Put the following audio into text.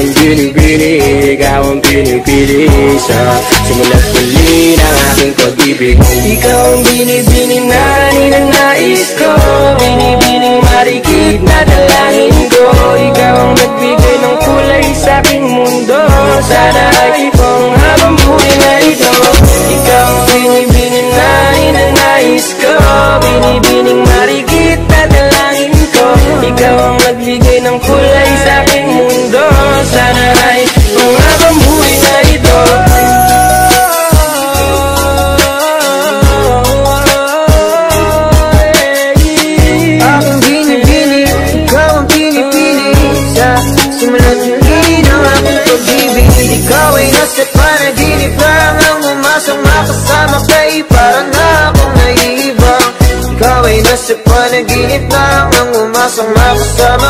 ang binibini Ikaw ang pinipili Sa simula't muli ng aking pag-ibig. Ikaw ang binibini na ninanais ko. Binibining marikit na dalangin ko. Ikaw ang nagbigay ng kulay sa aking mundo. Sana ay ang habang buhay na ito. Ikaw ang binibini na ninanais ko. Binibining marikit na dalangin ko. Ikaw ang nagbigay ng kulay sa aking mundo Sana ay ang habang buhay na ito? Akong binibini, ikaw ang pinipili. Sa simulat muli ng aking pag-ibig. Ikaw ay nasa panaginip lang Ang umasang makasama kay Para na akong naiibang Ikaw ay nasa panaginip lang Ang umasang makasama